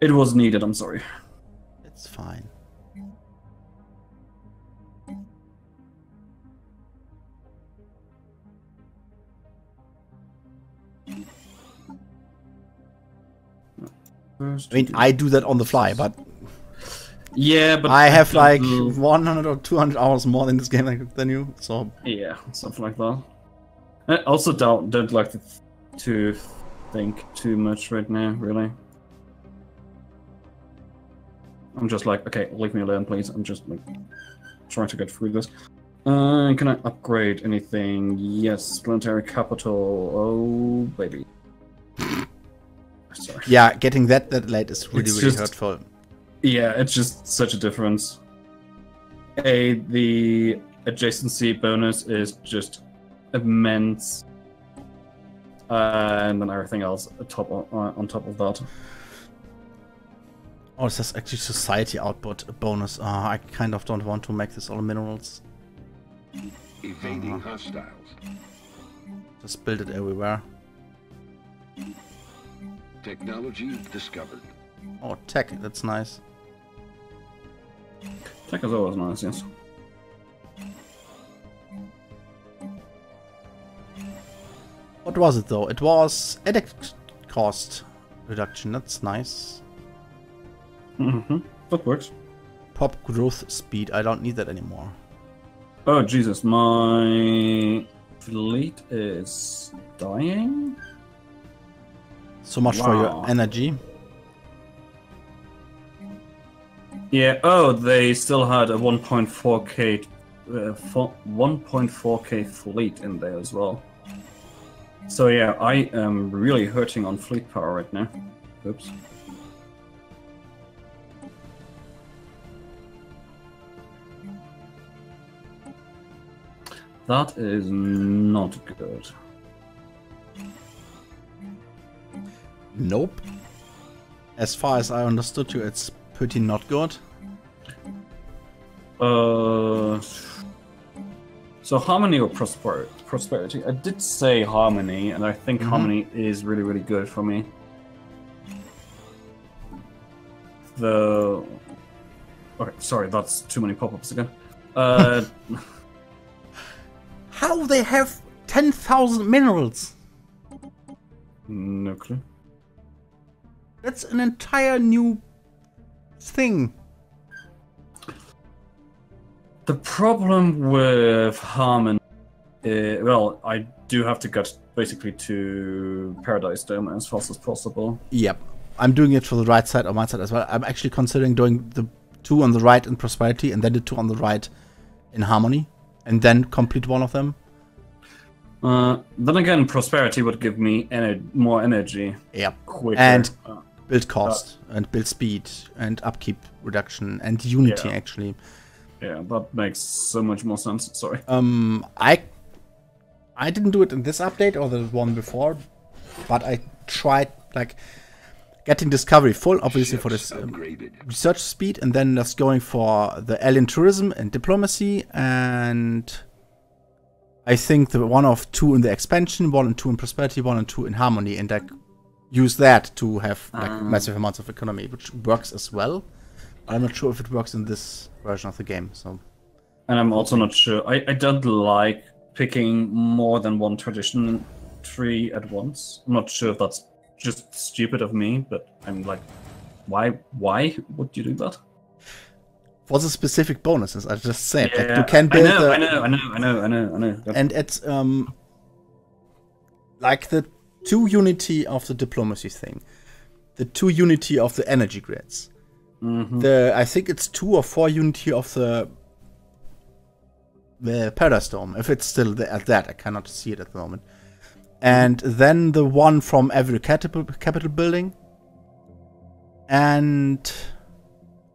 It was needed, I'm sorry. It's fine. I mean, I do that on the fly, but yeah, but I have like know. 100 or 200 hours more in this game than you, so Yeah, something like that. I also don't don't like to, to think too much right now, really. I'm just like, okay, leave me alone, please. I'm just like trying to get through this. Uh, can I upgrade anything? Yes, planetary capital. Oh, baby. Sorry. yeah, getting that that late is really It's really just- hurtful. Yeah, it's just such a difference. A the adjacency bonus is just immense, uh, and then everything else top on, uh, on top of that. Oh, it says actually society output bonus. Uh, I kind of don't want to make this all minerals. Evading hostiles. Just build it everywhere. Technology discovered. Oh, tech, that's nice. Tech is always nice, yes. What was it though? It was edict cost reduction. That's nice. Mm-hmm. That works. Pop growth speed. I don't need that anymore. Oh Jesus, my fleet is dying. So much for your energy. Yeah. Oh, they still had a 1.4k, uh, 1.4k fleet in there as well. So yeah, I am really hurting on fleet power right now. Oops. That is not good. Nope. As far as I understood you, it's pretty not good. Uh, so harmony or prosperity? Prosperity. I did say harmony, and I think Mhm. harmony is really, really good for me. The okay, sorry, that's too many pop-ups again. Uh, How they have 10,000 minerals? no clue. That's an entire new thing. The problem with harmony, uh, well, I do have to get basically to Paradise Dome as fast as possible. Yep. I'm doing it for the right side on my side as well. I'm actually considering doing the two on the right in prosperity and then the two on the right in harmony and then complete one of them. Uh, then again, prosperity would give me ener- more energy Yep. quicker. And- Uh, Build cost and build speed and upkeep reduction and unity Yeah. actually. yeah, that makes so much more sense. Sorry. Um I I didn't do it in this update or the one before, but I tried like getting discovery full obviously for this um, research speed and then just going for the alien tourism and diplomacy and I think the one of two in the expansion, one and two in prosperity, one and two in harmony, and like use that to have like Ah. massive amounts of economy, which works as well. I'm not sure if it works in this version of the game. So And I'm also not sure. I, I don't like picking more than one tradition tree at once. I'm not sure if that's just stupid of me, but I'm like, why? Why would you do that? for the specific bonuses, I just said like, you can I build know, the I know, I know, I know, I know, I know. And it's um like the two unity of the diplomacy thing, the two unity of the energy grids. Mhm. The I think it's two or four unity of the the Paradise. If it's still at that, I cannot see it at the moment. And then the one from every capital capital building, and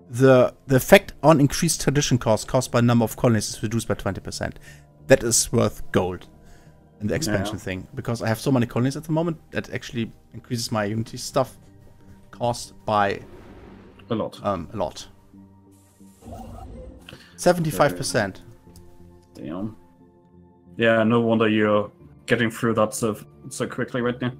the the effect on increased tradition cost caused by number of colonies is reduced by twenty percent. That is worth gold in the expansion Yeah. thing because I have so many colonies at the moment that actually increases my unity stuff cost by a lot. um, a lot. Seventy-five percent. Damn. Yeah, no wonder you're getting through that so so quickly right now.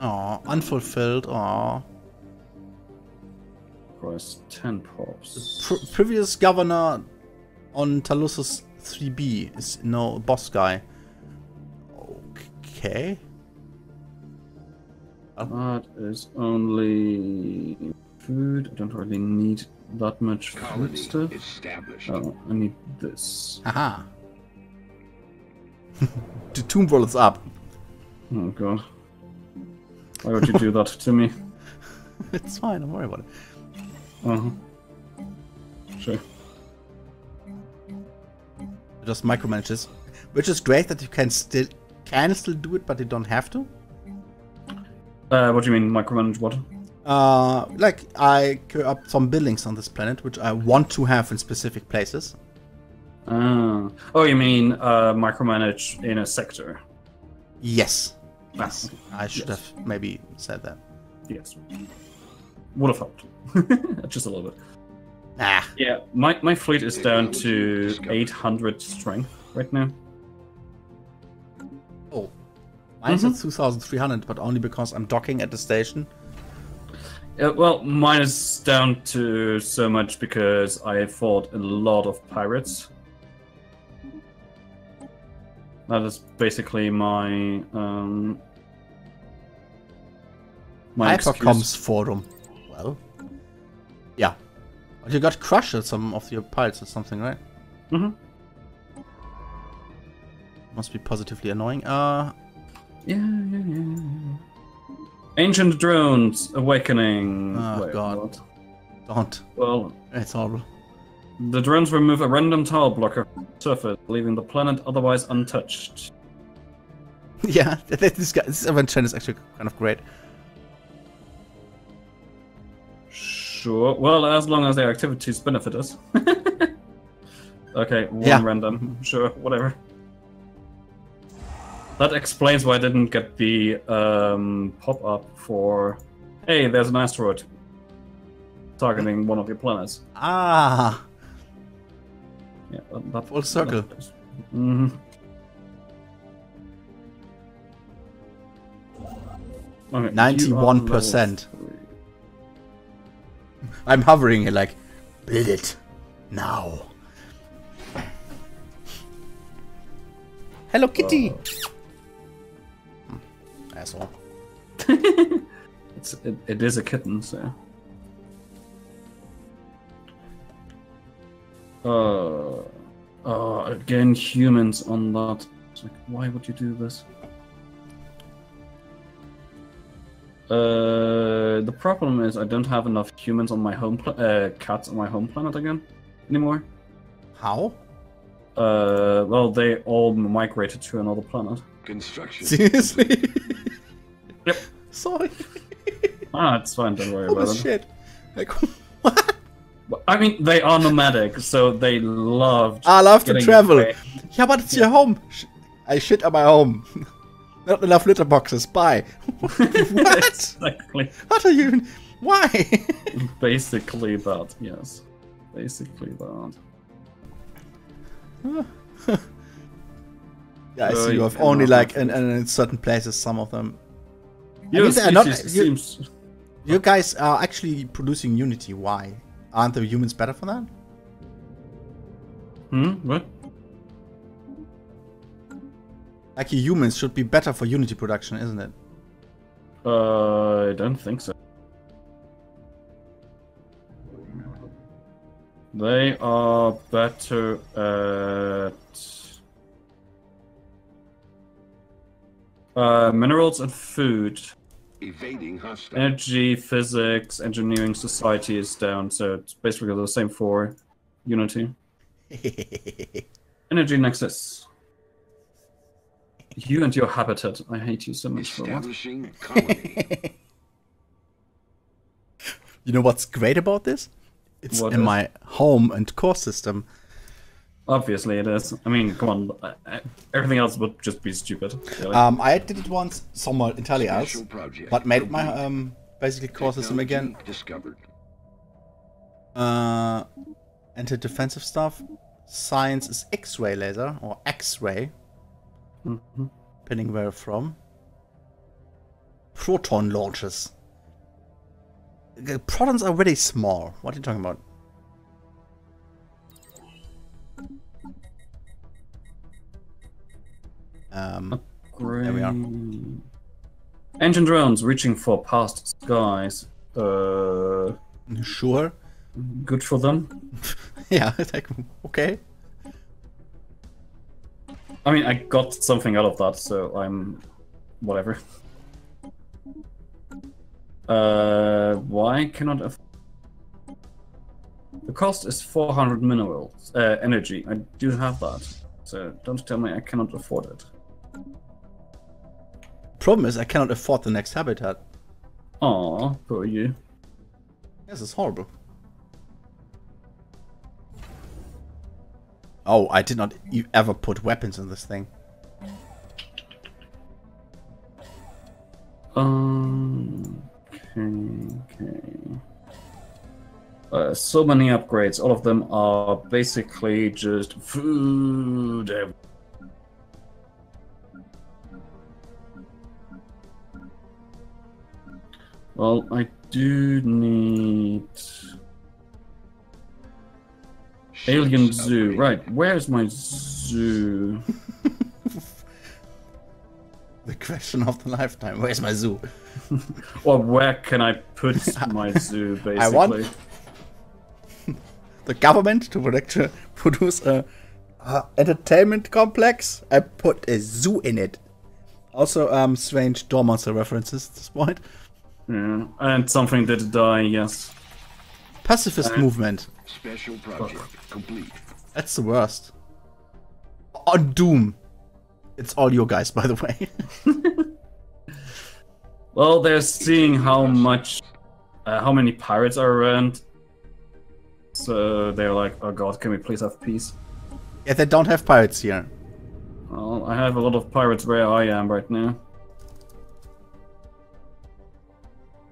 Oh. Unfulfilled. Aw. Price ten pops. Pr previous governor on Talusus 3B is no boss guy. Okay. That is only food. I don't really need that much food Colony stuff. established. Oh, I need this. Haha. the tomb world is up. Oh god. Why would you do that to me? it's fine, don't worry about it. Uh-huh. Sure. Just micromanages. Which is great that you can still can still do it, but you don't have to. Uh, what do you mean, micromanage what? Uh, like I clear up some buildings on this planet, which I want to have in specific places. Ah. Oh, you mean uh, micromanage in a sector? Yes. Ah, I should Yes. have maybe said that. Yes. Would have helped. Just a little bit. Nah. Yeah, my, my fleet is down to 800 strength right now. Oh. Mine's Mhm. at 2,300, but only because I'm docking at the station. Yeah, well, mine is down to so much because I fought a lot of pirates. That is basically my um my excuse. Hypercoms forum. Well. Yeah. But you got crushed at some of your pilots or something, right? Mm-hmm. Must be positively annoying. Uh, yeah, yeah, yeah. Ancient drones awakening. Oh, God. what? don't. Well, It's horrible. the drones remove a random tile blocker from the surface, leaving the planet otherwise untouched. yeah, th- th- this guy, this event trend is actually kind of great. Sure. Well, as long as their activities benefit us. okay, one Yeah. random. Sure, whatever. That explains why I didn't get the um, pop up for. Hey, there's an asteroid targeting one of your planets. Ah, Yeah, that, that Full circle. hmm Okay, 91%. I'm hovering it like, build it now. Hello Kitty. Hmm, Asshole. It's, it, it is a kitten, so. Uh, uh, again, humans on that. It's like, why would you do this? Uh, the problem is I don't have enough humans on my home pla- uh, cats on my home planet again anymore. How? Uh, well, they all migrated to another planet. Construction. Seriously? Sorry. Ah, it's fine. Don't worry Oh about it. shit. Like what? I mean, they are nomadic, so they loved. I love to travel. away. Yeah, but it's your home. I shit at my home. Not enough litter boxes. Bye. what? Exactly. What are you? Why? Basically that, yes. Basically that. yeah, I see you have only like in, in certain places some of them. Your mean, not- you- seems. You guys are actually producing Unity. Why? Aren't the humans better for that? Hmm? What? Like humans should be better for Unity production, isn't it? Uh, I don't think so. They are better at. Uh, minerals and food. Evading hostile. Energy, physics, engineering, society is down, so it's basically the same for Unity. Energy Nexus. You and your habitat. I hate you so much for that. Establishing you know what's great about this? It's What in is? my home and core system. Obviously, it is. I mean, come on. Everything else would just be stupid. really. Um, I did it once somewhere entirely else, Special project. but made my complete. um basically core system again. Discovered. Uh, anti-defensive stuff. Science is X-ray laser or X-ray, Mhm. depending where from. proton launches. The protons are very small. What are you talking about? Um, Great. we are. Ancient drones reaching for past skies. Uh, sure. good for them. Yeah, like, okay. I mean, I got something out of that, so I'm whatever. Uh, why cannot aff- the cost is 400 minerals uh, energy. I do have that, so don't tell me I cannot afford it. Problem is, I cannot afford the next habitat. Aw, poor you. This is horrible. Oh, I did not e- ever put weapons in this thing. Um. Okay. Okay. Uh, so many upgrades. All of them are basically just food. Well, I do need alien zoo. Right, where's my zoo? The question of the lifetime. Where's my zoo? Or where can I put my zoo? Basically. I want- The government to produce a uh, entertainment complex. I put a zoo in it. Also, um, strange door monster references at this point. Yeah, and something did die. Yes. Pacifist Uh, movement. Special project complete. That's the worst. On Doom. It's all your guys, by the way. Well, they're seeing how much, uh, how many pirates are around. So they're like, "Oh God, can we please have peace?" yeah, they don't have pirates here. Well, I have a lot of pirates where I am right now.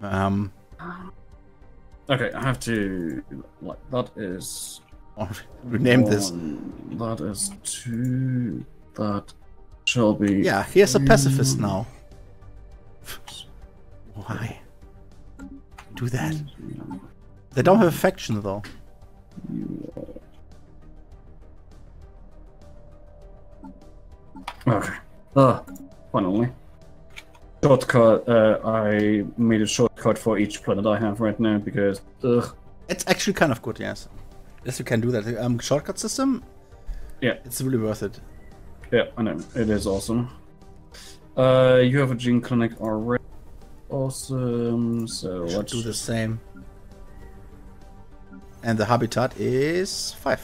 Um, Okay, I have to. Like that is. or rename this. That is two. That shall be. Yeah, here's a pacifist now. Why? Do that. They don't have a faction though. Okay. Ah, finally. Shortcut. Uh, I made a shortcut for each planet I have right now because. Ugh. It's actually kind of good, yes. Yes, you can do that. Um, shortcut system, Yeah, it's really worth it. yeah, I know. It is awesome. Uh, you have a gene clinic already. Awesome. So let's do the same. And the habitat is five.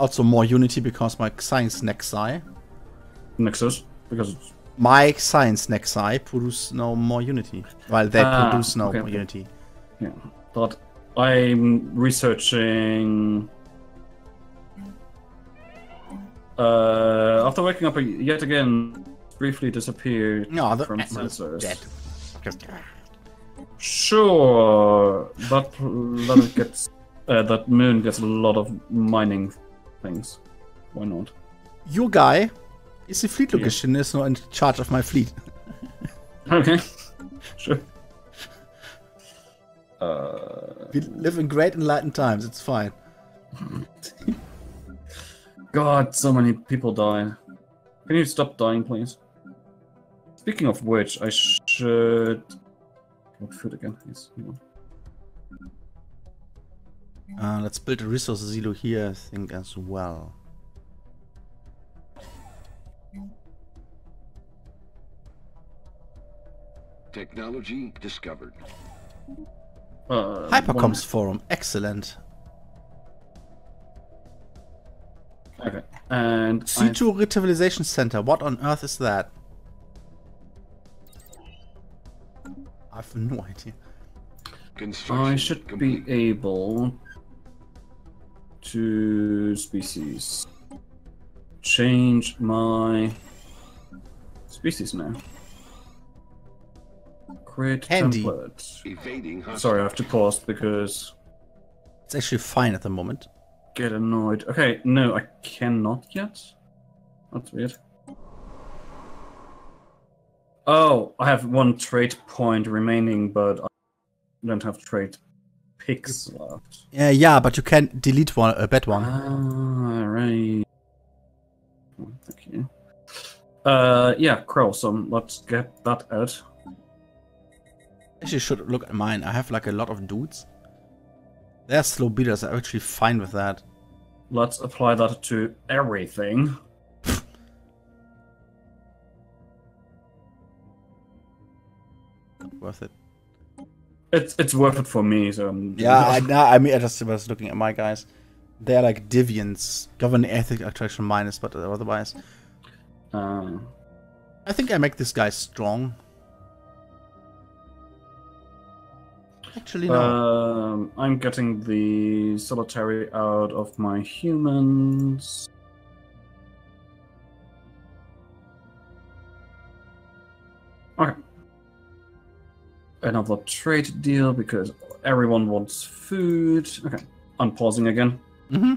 Also more unity because my science nexi, Nexus because it's my science nexi produce now more unity, while they Ah, produce now okay, more okay. unity. yeah. But I'm researching. Uh, after waking up yet again, briefly disappeared No, the from sensors. dead. Just- Sure, that planet gets uh, that moon gets a lot of mining things. Why not? Your guy is the fleet Yeah. location is now in charge of my fleet. Okay, sure. Uh, We live in great enlightened times. It's fine. God, so many people die. Can you stop dying, please? Speaking of which, I should. What food again? Yes. Hang on. Uh, let's build a resource silo here, I think, as well. Technology discovered. Uh, Hypercoms forum, excellent. Okay, and I- C2 Revitalization Center, what on earth is that? I have no idea. Construction I should complete. be able to species change my species now. Create Handy. template. Evading. Sorry, I have to pause because It's actually fine at the moment. get annoyed. Okay, no, I cannot yet. That's weird. Oh, I have one trade point remaining, but I don't have trade picks left. Yeah, yeah, but you can delete one a bad one. Ah, right. Thank you. Uh, yeah, Crow, so let's get that out. Actually, should look at mine. I have like a lot of dudes. They're slow breeders. I'm actually fine with that. Let's apply that to everything. Worth it. It's it's worth it for me. So I'm, Yeah, I, nah, I mean, I just was looking at my guys. They're like Divians, governing ethic attraction minus, but otherwise, Uh, I think I make this guy strong. Actually, no. um, I'm getting the solitary out of my humans. Okay. Another trade deal because everyone wants food. Okay, I'm pausing again. hmm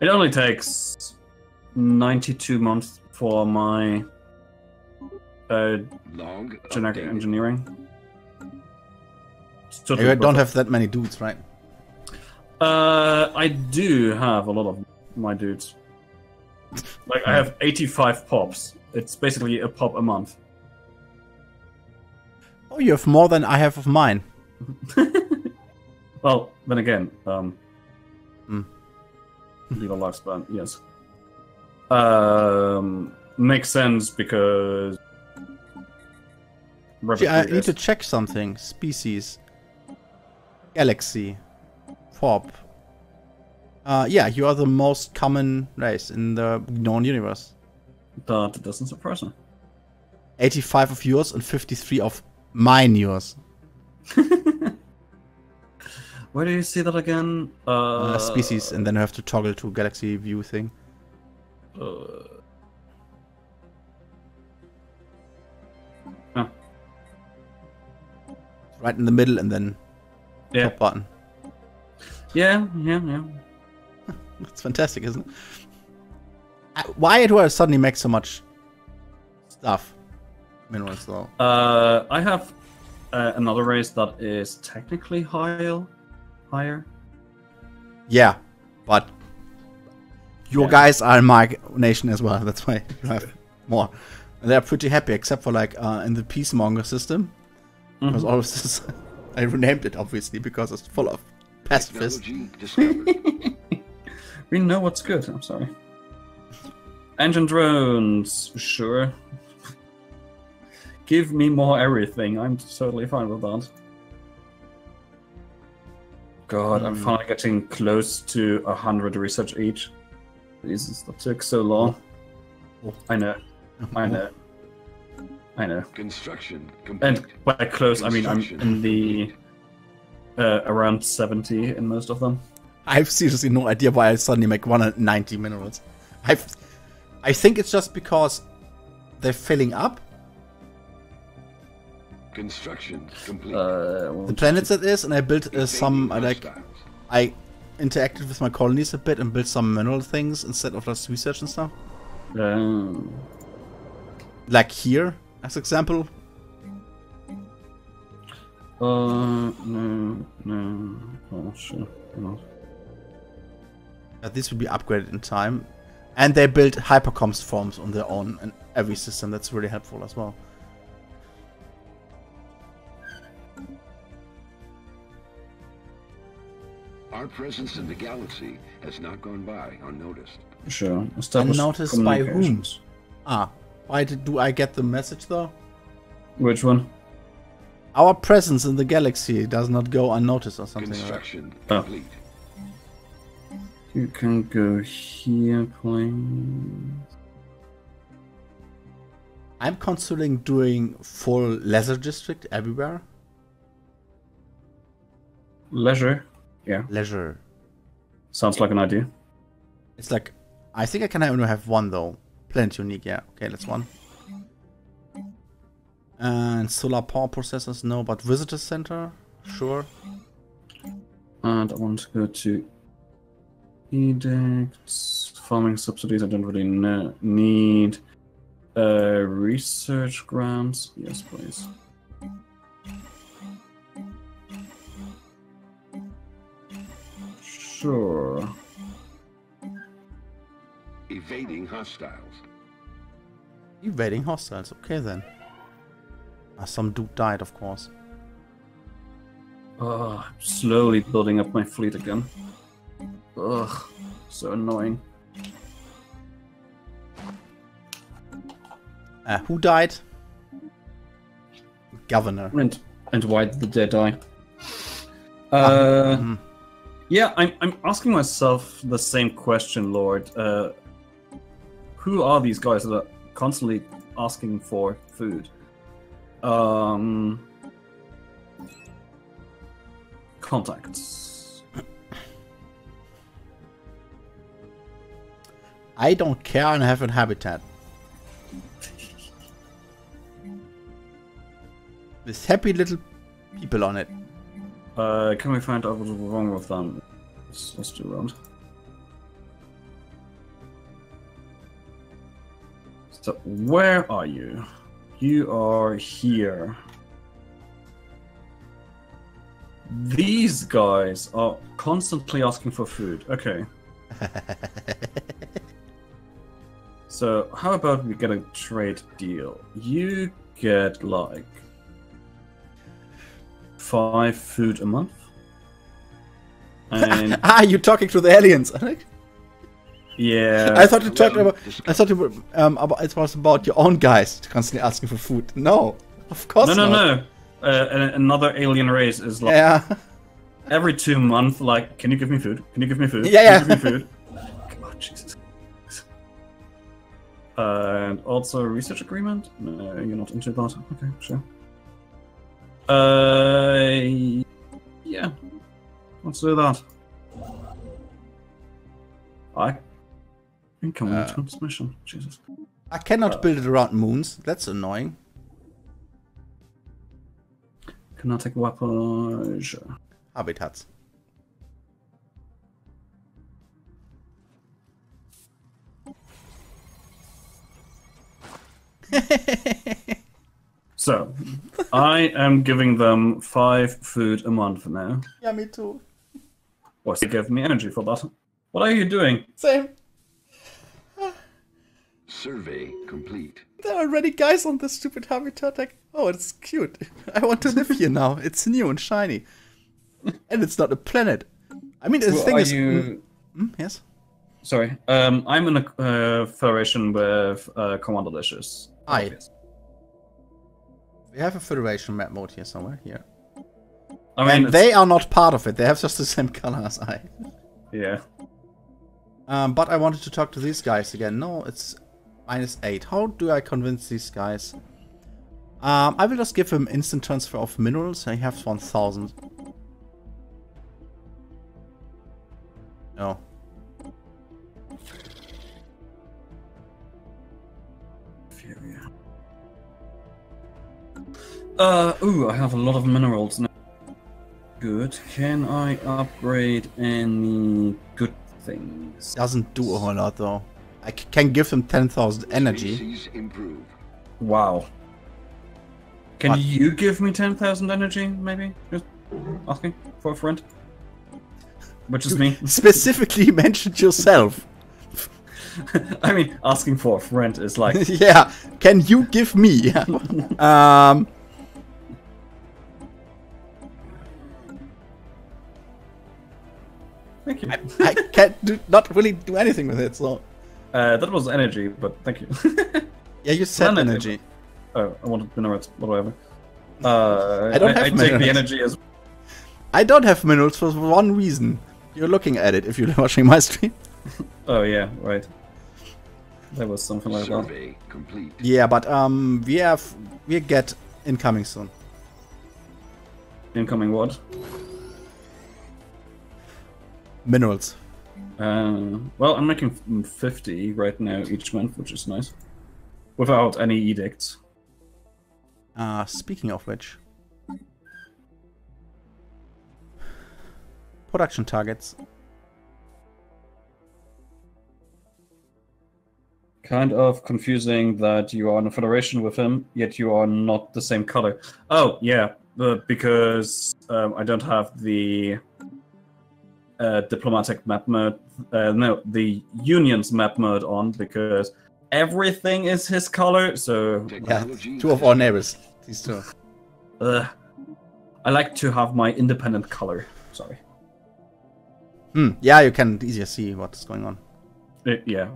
It only takes 92 months for my uh, Log genetic updated. engineering. It's You don't perfect. have that many dudes, right? Uh, I do have a lot of my dudes. Like I have 85 pops. It's basically a pop a month. Oh, you have more than I have of mine. Well, then again, um, Hmm. leave a lifespan, yes. Um, makes sense because. Actually, I need to check something. Species. Galaxy. Forb. Uh, yeah, you are the most common race in the known universe. That doesn't surprise me. 85 of yours and 53 of mine yours. Where do you see that again? Uh, Uh, species, and then I have to toggle to galaxy view thing. Uh, huh. Right in the middle, and then Yeah, top button. yeah, yeah, yeah. It's fantastic, isn't it? Uh, Why do I suddenly make so much stuff? Minerals, though. Uh, I have uh, another race that is technically higher. Higher. Yeah, but your Yeah. guys are in my nation as well. That's why you have more. And they're pretty happy, except for like uh, in the peacemonger system. Because Mhm. all of this, I renamed it obviously because it's full of pacifists. We know what's good. I'm sorry. Ancient drones, sure. Give me more everything. I'm totally fine with that. God, I'm Hmm. finally getting close to a hundred research each. Jesus, that took so long. Oh. I know, I know, I know. Construction And complete. by close, I mean I'm in the uh, around seventy in most of them. I have seriously no idea why I suddenly make 190 minerals. I've, I think it's just because they're filling up. Construction complete. Uh, well, The planets it is, and I built uh, some, I like, I interacted with my colonies a bit and built some mineral things instead of just research and stuff. um, Like here, as example. Uh, no, no. Oh, sure. No. But this will be upgraded in time. And they built hypercoms forms on their own in every system. That's really helpful as well. Our presence in the galaxy has not gone by unnoticed. Sure. Establish Unnoticed by whom? Ah, why did, do I get the message though? Which one? Our presence in the galaxy does not go unnoticed or something. Like that. Construction Oh. complete. You can go here, please. I'm considering doing full leisure district everywhere. Leisure. Yeah, Leisure. sounds like an idea. It's like I think I can only have one though. Planet unique, yeah. Okay, that's one. And solar power processors, no, but visitor center, sure. And I want to go to Edicts, farming subsidies. I don't really need. Uh, research grants. Yes, please. Sure. Evading hostiles. Evading hostiles. Okay then. Ah, some dude died, of course. Ugh, I'm slowly building up my fleet again. Ugh, so annoying. Uh, who died? Governor. And and why did the dead die? Uh, Mhm. Yeah, I'm I'm asking myself the same question, Lord. Uh, who are these guys that are constantly asking for food? Um, contacts. I don't care and have a habitat. With happy little people on it. Uh, can we find out what's wrong with them? Let's, let's do that. So, where are you? You are here. These guys are constantly asking for food. Okay. so, how about we get a trade deal? You get like five food a month. And ah, you talking to the aliens? yeah, I thought you talked about. I thought you were, um, about, it was about your own guys constantly asking for food. No, of course not. no, no, not. no. Uh, another alien race is like Yeah, every two months. Like, can you give me food? Can you give me food? Yeah, Can you give me food? Come on, Jesus. And also a research agreement? No, you're not into that. Okay, sure. Uh, yeah. Let's do that. I incoming Uh. transmission. Jesus. I cannot build it around moons. That's annoying. Kinetic weapon. Sure. Habitats. So, I am giving them five food a month now. Yeah, me too. Or they give me energy for that. What are you doing? Same. Survey complete. There are already guys on this stupid habitat. Like, oh, it's cute. I want to live here now. It's new and shiny, and it's not a planet. I mean, the Well, thing are is, you? Mm, yes. Sorry. Um, I'm in a uh, federation with uh, Commandelicious. Aye. Obvious. We have a Federation map mode here somewhere. Here. I mean, and it's- they are not part of it. They have just the same color as I. yeah. Um, but I wanted to talk to these guys again. No, it's minus 8. How do I convince these guys? Um, I will just give him instant transfer of minerals. I have 1000. Uh, ooh, I have a lot of minerals now. Good. Can I upgrade any good things? Doesn't do a whole lot though. I c- can give him 10,000 energy. Wow. Can What? you give me 10,000 energy, maybe? Just asking for a friend? Which is me. Specifically mentioned yourself. I mean, asking for a friend is like, yeah. Can you give me? um. Thank you. I can't do, not really do anything with it. So Uh, that was energy, but thank you. yeah, you said Planet energy. oh, I wanted minerals, whatever. Uh, I don't have I take the energy as I don't have minerals for one reason. You're looking at it if you're watching my stream. Oh yeah, right. That was something like that. Survey complete. Yeah, but um, we have we get incoming soon. Incoming what? minerals? Uh, well, I'm making 50 right now each month, which is nice. Without any edicts. Uh, speaking of which, production targets. Kind of confusing that you are in a federation with him, yet you are not the same color. Oh, yeah, because um, I don't have the uh, diplomatic map mode, uh, no, the union's map mode on because everything is his color. So Yeah, two of our neighbors. These two. uh, I like to have my independent color. Sorry. Hmm. Yeah, you can easier see what's going on. Uh, yeah.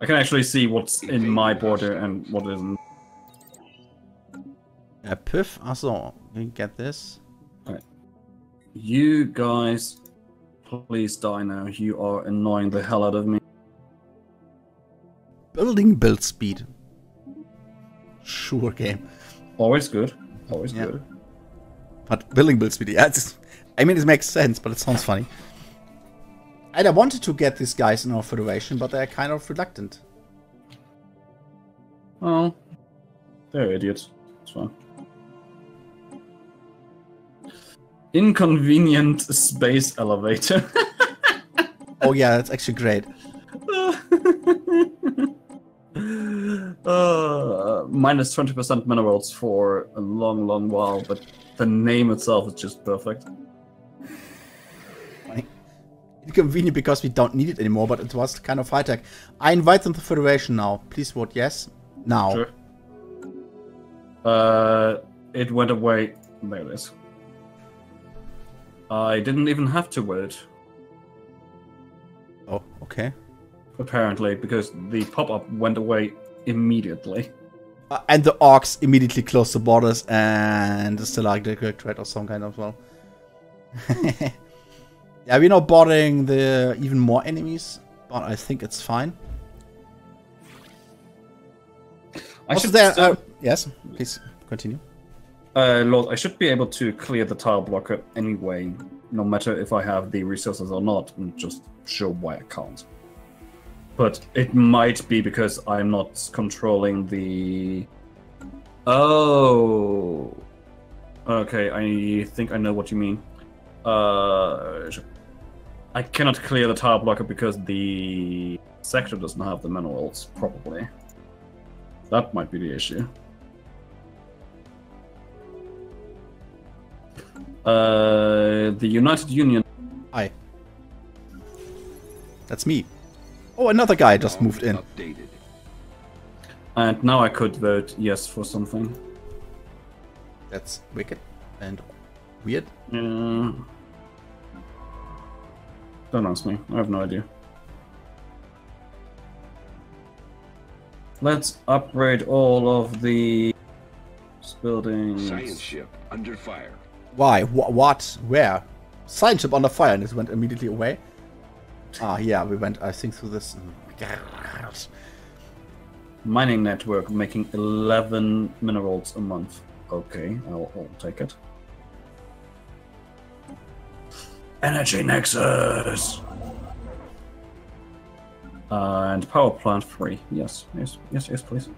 I can actually see what's in my border and what isn't. Uh, Piff. Also, you get this. You guys, please die now. You are annoying the hell out of me. Building build speed. Sure game. Always good. Always Yeah. good. But building build speed, yeah, it's, I mean, it makes sense, but it sounds funny. And I wanted to get these guys in our federation, but they're kind of reluctant. Oh, they're idiots. It's fine. Inconvenient space elevator. Oh yeah, that's actually great. uh, minus 20% minerals for a long, long while, but the name itself is just perfect. Inconvenient because we don't need it anymore, but it was kind of high tech. I invite them to Federation now. Please vote yes. Now. Sure. Uh, it went away. There it is. I didn't even have to wait, Oh, okay. apparently, because the pop up went away immediately. Uh, and the orcs immediately closed the borders and still like the Stellar Directorate or some kind of well. yeah, we're not bothering the even more enemies, but I think it's fine. I also should there, still- uh, yes, please continue. Uh, Lord, I should be able to clear the tile blocker anyway, no matter if I have the resources or not, and just show why I can't. But it might be because I'm not controlling the. Oh. Okay, I think I know what you mean. Uh, I cannot clear the tile blocker because the sector doesn't have the minerals, probably. That might be the issue. Uh, the United Union. Hi. That's me. Oh, another guy just moved in. Updated. And now I could vote yes for something. That's wicked and weird. Yeah. Don't ask me. I have no idea. Let's upgrade all of the buildings. Science ship under fire. Why? Wh- what? Where? Science ship under fire and it went immediately away. Ah, yeah, we went, I think, through this. Mining network making 11 minerals a month. Okay, I'll, I'll take it. Energy Nexus! Uh, and power plant free. Yes, yes, yes, yes, please.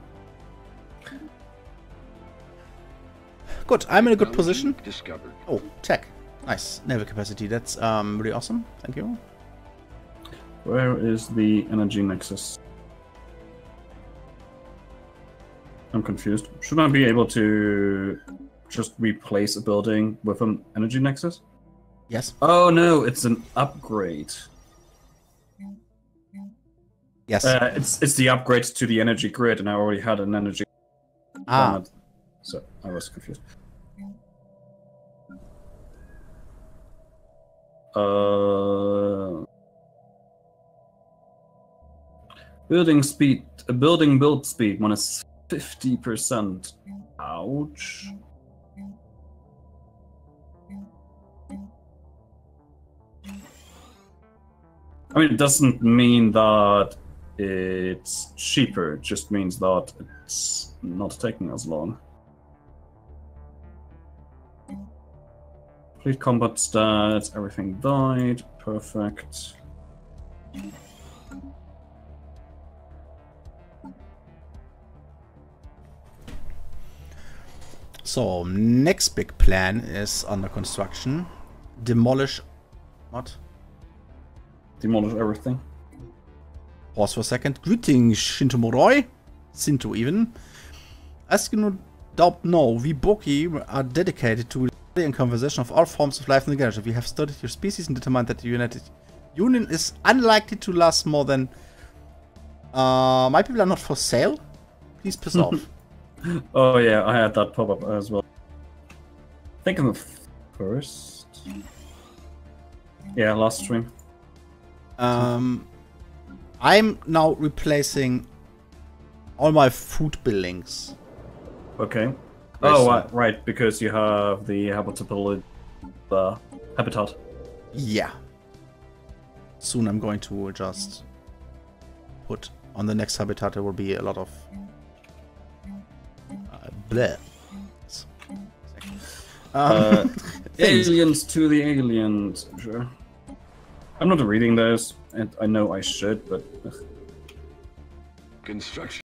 Good, I'm in a good position. Discovered. Oh, tech. Nice. Naval capacity. That's um really awesome. Thank you. Where is the energy nexus? I'm confused. Should I be able to just replace a building with an energy nexus? Yes. Oh no, it's an upgrade. Yes. Uh, it's it's the upgrade to the energy grid, and I already had an energy ah, planet, so I was confused. Uh, building speed, uh, building build speed minus fifty percent. Ouch. I mean, it doesn't mean that it's cheaper. It just means that it's not taking as long. Complete combat stats, everything died. Perfect. so next big plan is under construction. Demolish. What? Demolish everything. Pause for a second. Greetings, Shinto Moroi. Sinto even. As you no doubt know, we Boki are dedicated to and conservation of all forms of life in the galaxy. We have studied your species and determined that the United Union is unlikely to last more than... Uh, my people are not for sale. Please piss off. Oh yeah, I had that pop up as well. I think in the first. Yeah, last stream. Um, I'm now replacing all my food buildings. Okay. Yes, Oh right, right, because you have the habitability, uh, habitat. Yeah. Soon I'm going to just put on the next habitat there will be a lot of uh, bleh. Uh, Um, aliens to the aliens. Sure. I'm not reading those, and I know I should, but. Construction